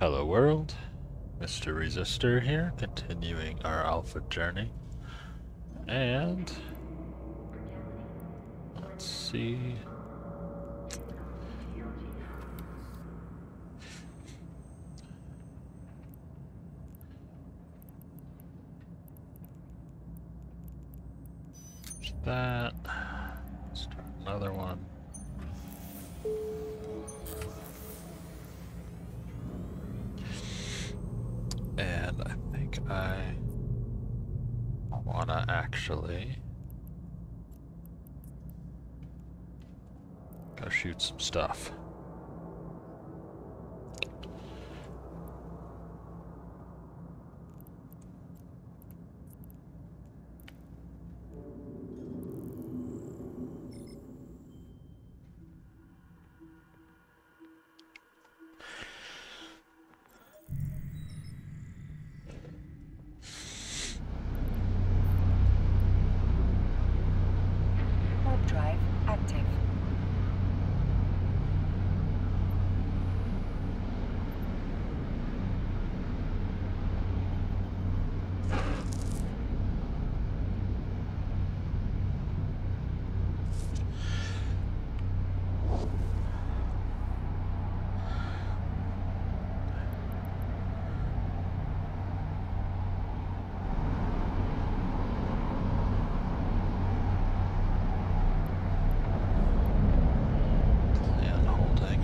Hello world, Mr. Resistor here, continuing our alpha journey. And let's see. That. Start another one. Actually go shoot some stuff. Warp drive active. Plan holding.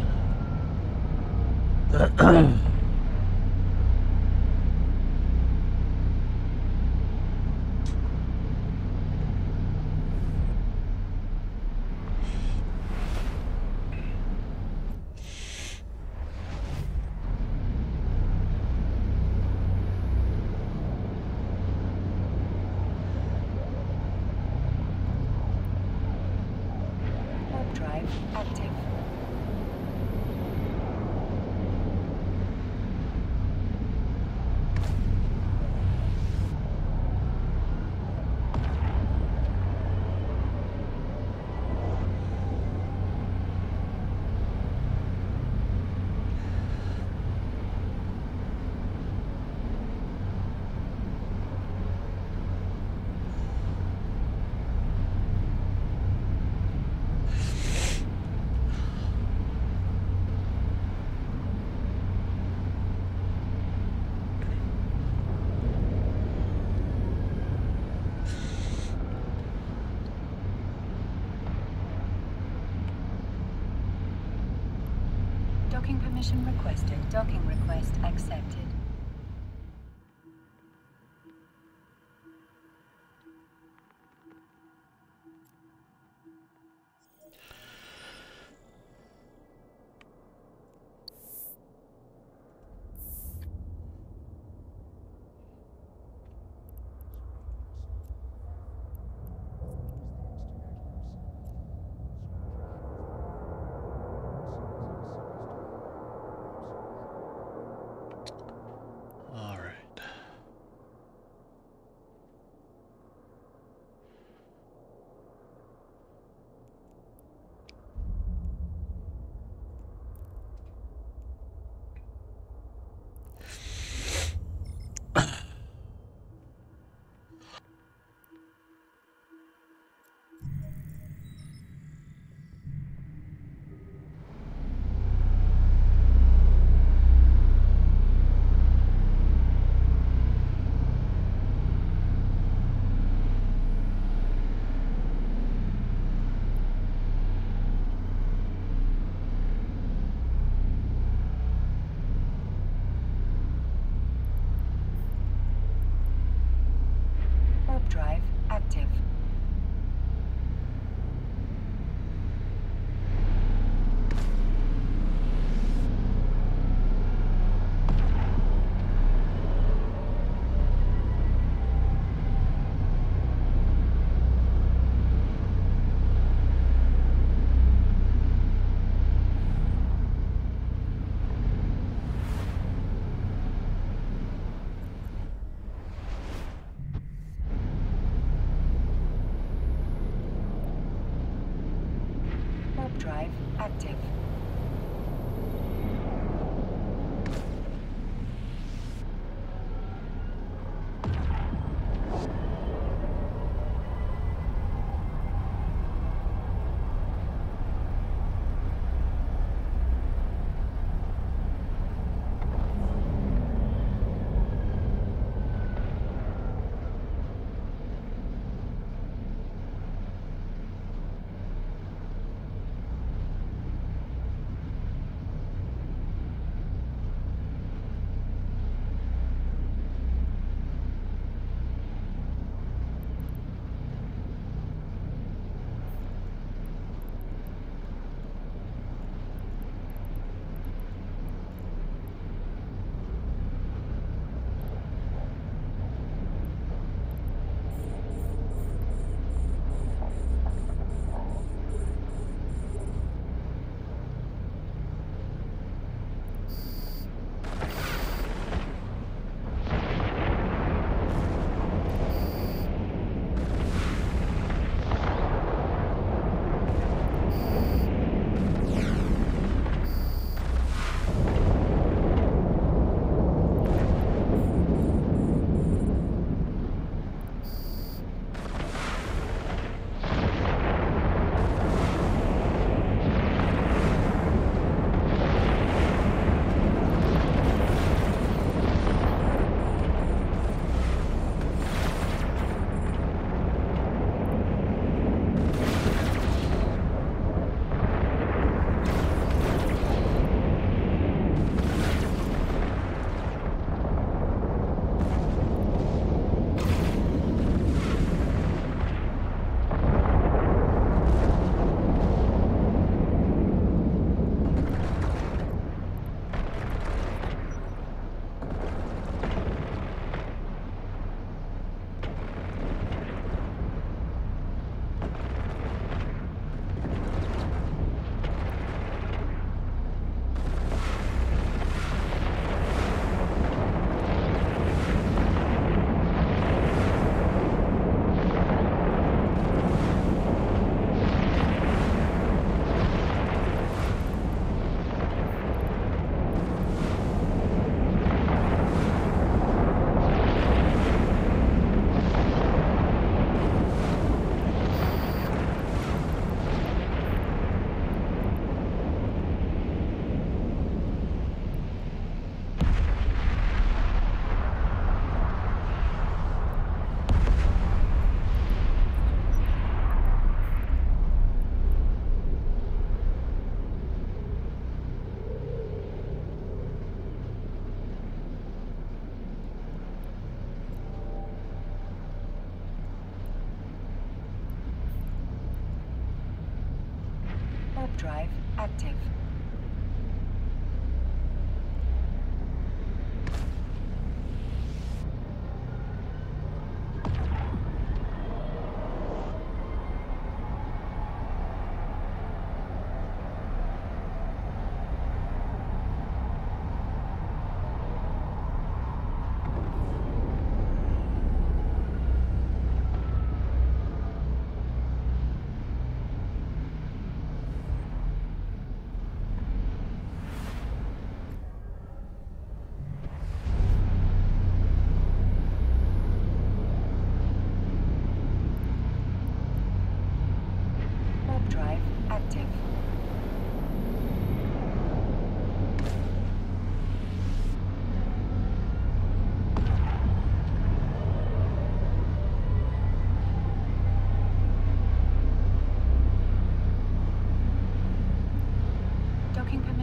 Warp drive active. Docking permission requested. Docking request accepted. Drive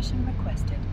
permission requested.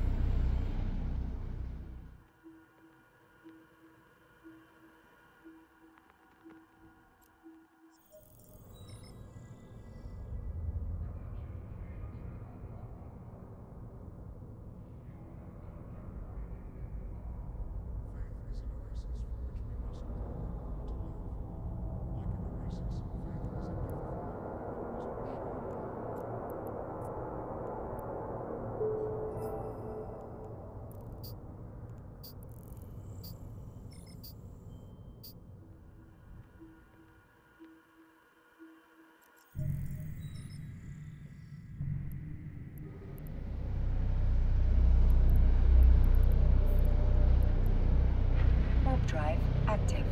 drive active.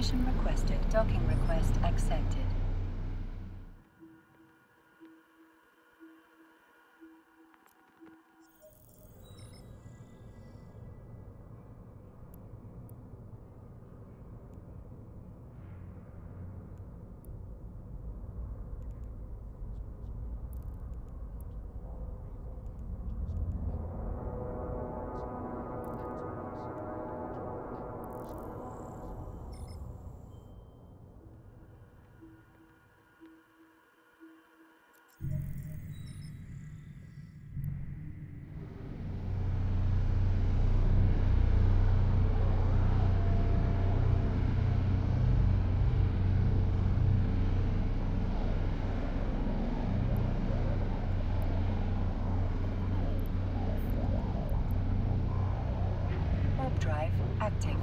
Permission requested. Docking request accepted. Active.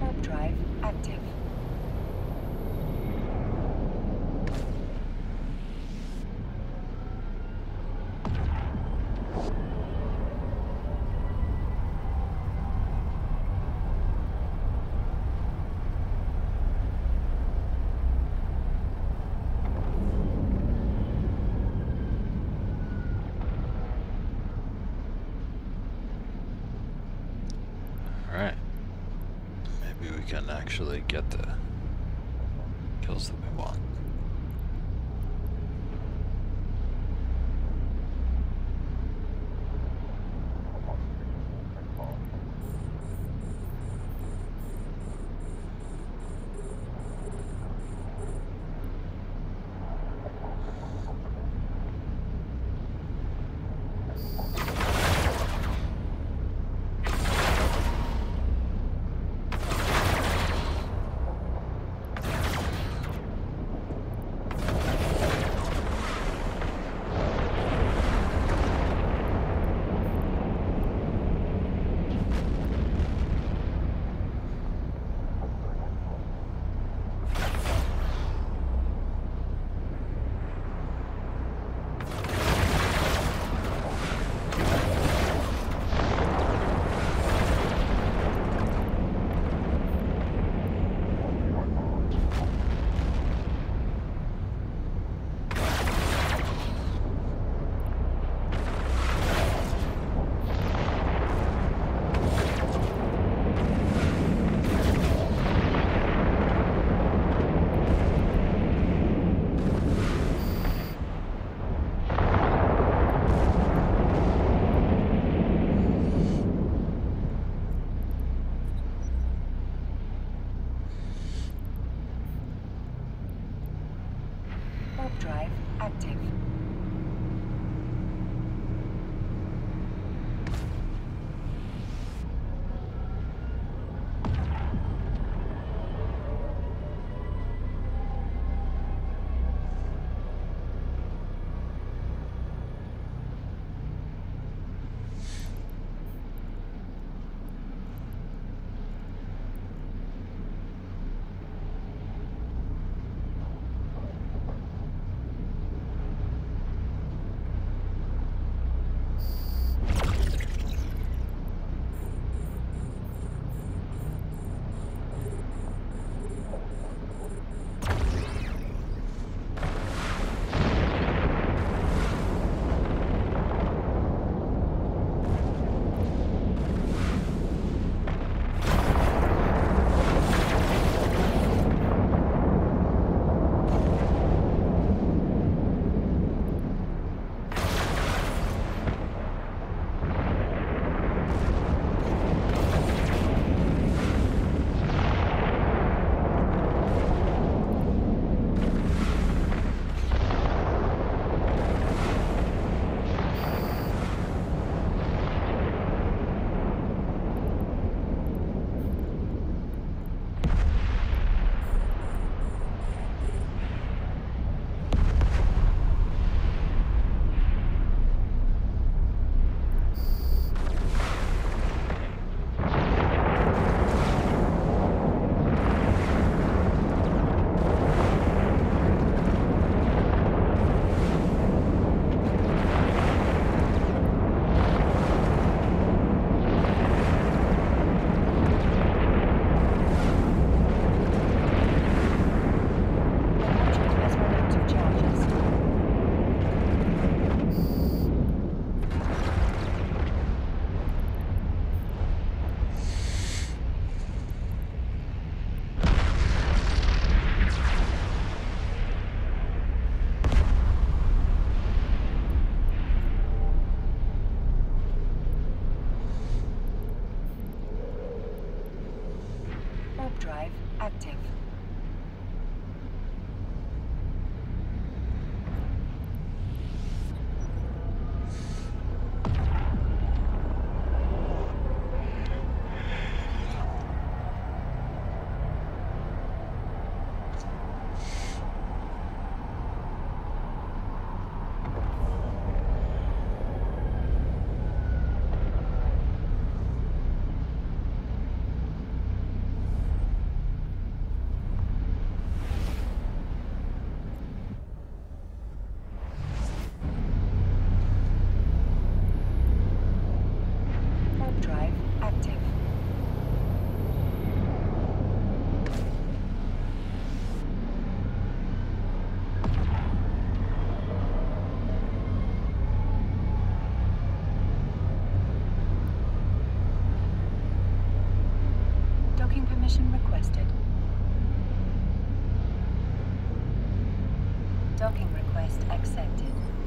Warp drive active. Alright. Maybe we can actually get the kills that we want. Request accepted.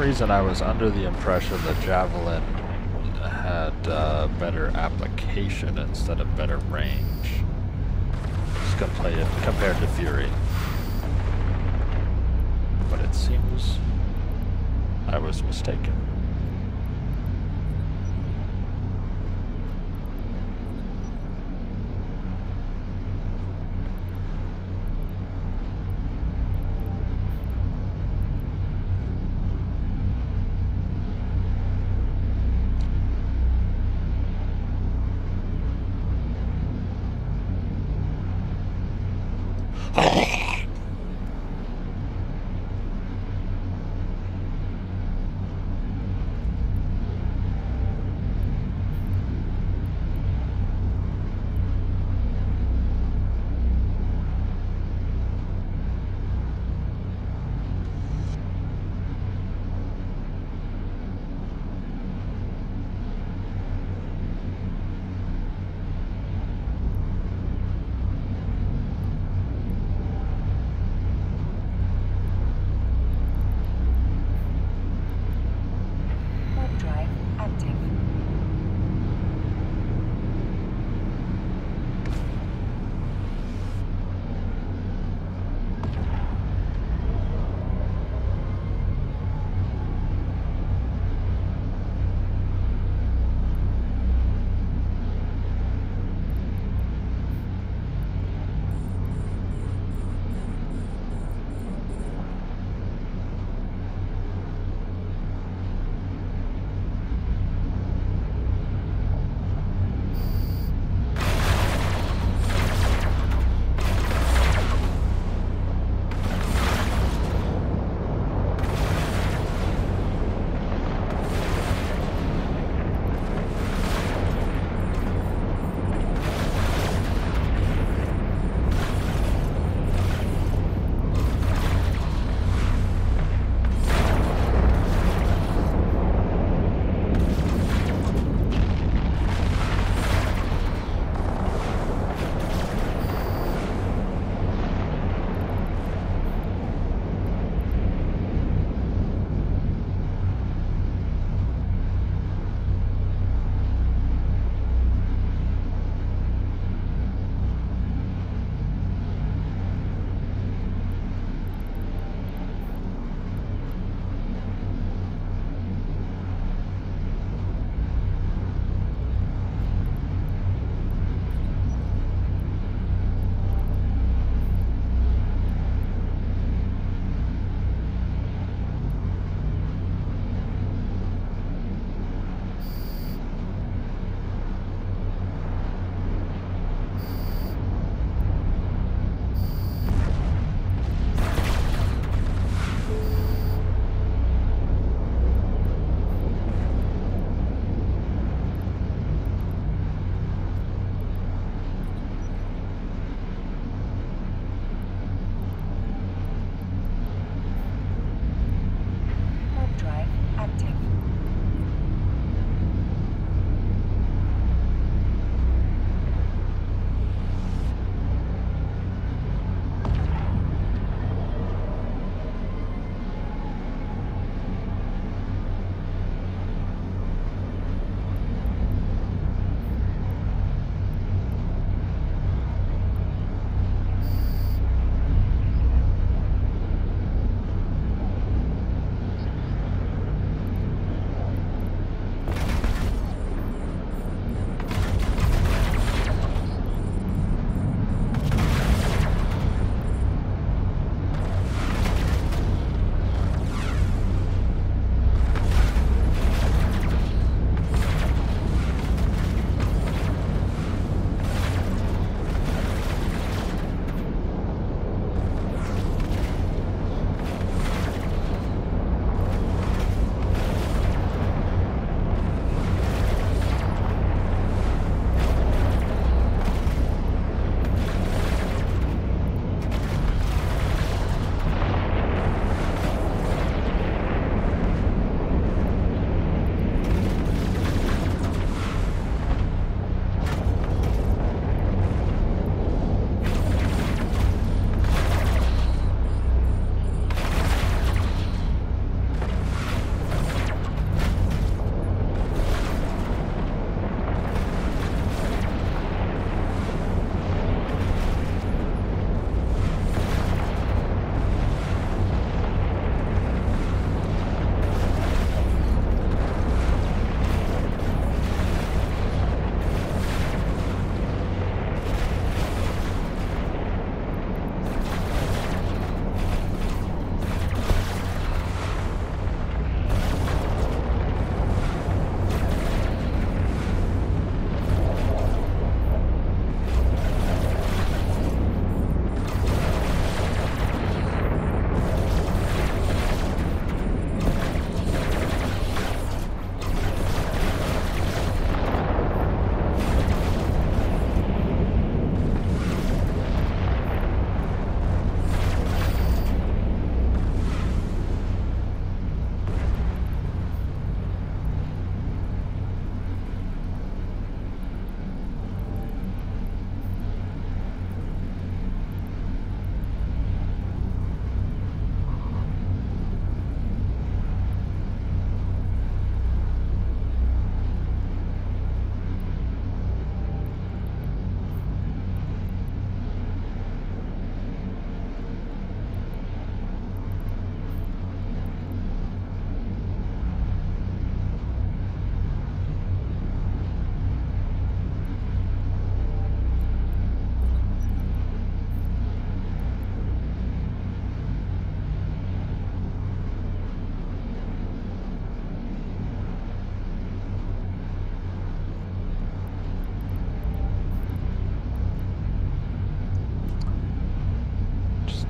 Reason, I was under the impression that Javelin had uh, better application instead of better range. Just compared to Fury. But it seems I was mistaken.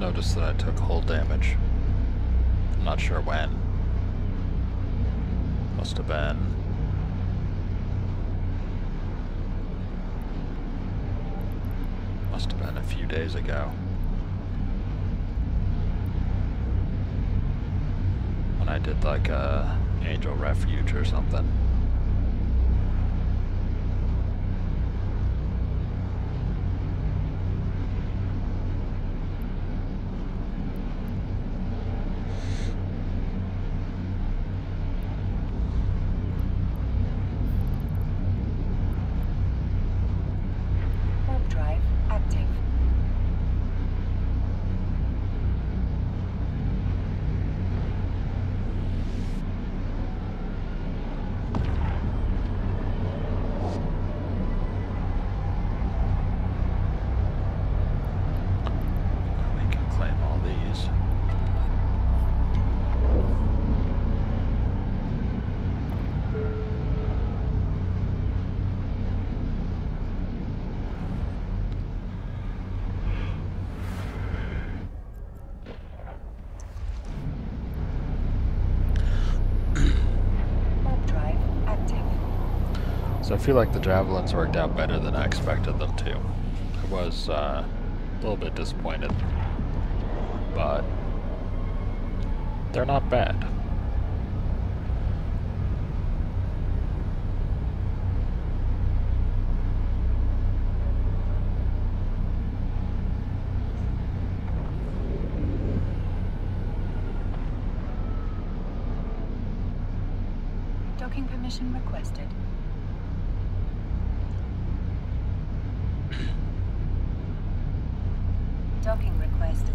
Noticed that I took hull damage. I'm not sure when. Must have been. Must have been a few days ago. When I did like a Angel Refuge or something. Warp drive active. We can claim all these. Warp drive active. So I feel like the javelins worked out better than I expected them to. I was uh, a little bit disappointed, but they're not bad. Docking permission requested. Docking request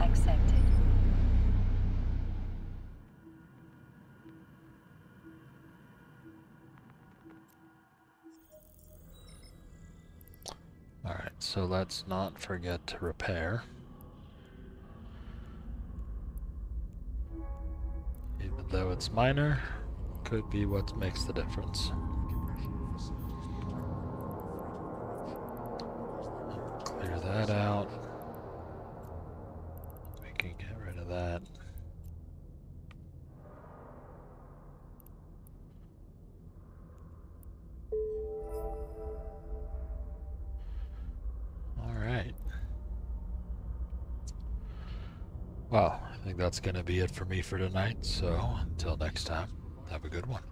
Alright, so let's not forget to repair. Even though it's minor, could be what makes the difference. Clear that out. That's going to be it for me for tonight, so until next time, have a good one.